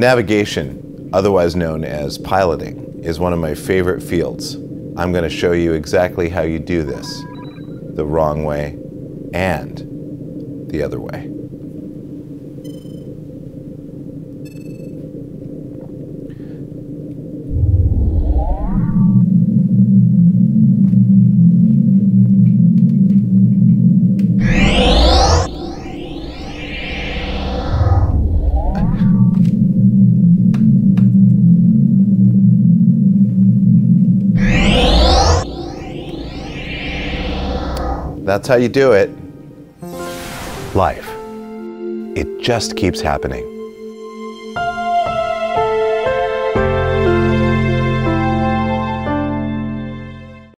Navigation, otherwise known as piloting, is one of my favorite fields. I'm going to show you exactly how you do this the wrong way and the other way. That's how you do it. Life. It just keeps happening.